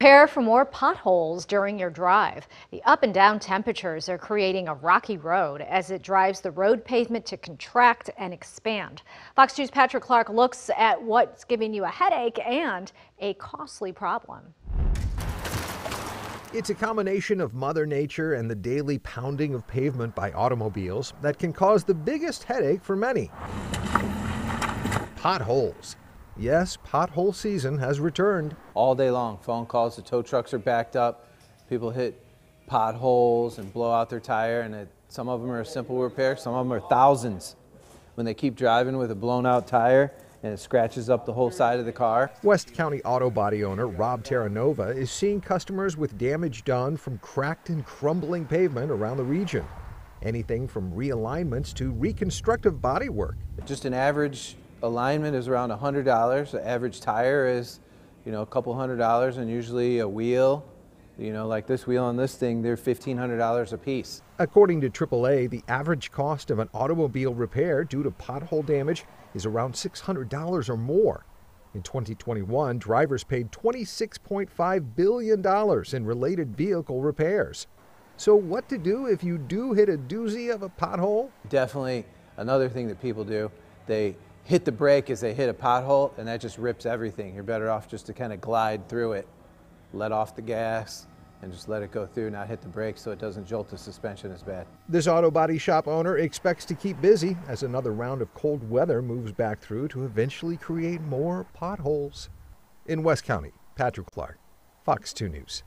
Prepare for more potholes during your drive. The up and down temperatures are creating a rocky road as it drives the road pavement to contract and expand. Fox 2's Patrick Clark looks at what's giving you a headache and a costly problem. It's a combination of Mother Nature and the daily pounding of pavement by automobiles that can cause the biggest headache for many. Potholes. Yes, pothole season has returned. All day long, phone calls, the tow trucks are backed up, people hit potholes and blow out their tire, and it, some of them are a simple repair, some of them are thousands. When they keep driving with a blown out tire and it scratches up the whole side of the car. West County auto body owner Rob Terranova is seeing customers with damage done from cracked and crumbling pavement around the region. Anything from realignments to reconstructive body work. Just an average alignment is around $100. The average tire is, you know, a couple hundred dollars and usually a wheel, you know, like this wheel on this thing, they're $1,500 a piece. According to AAA, the average cost of an automobile repair due to pothole damage is around $600 or more. In 2021, drivers paid $26.5 billion in related vehicle repairs. So, what to do if you do hit a doozy of a pothole? Definitely another thing that people do, they hit the brake as they hit a pothole and that just rips everything. You're better off just to kind of glide through it, let off the gas, and just let it go through, not hit the brakes so it doesn't jolt the suspension as bad. This auto body shop owner expects to keep busy as another round of cold weather moves back through to eventually create more potholes. In West County, Patrick Clark, Fox 2 News.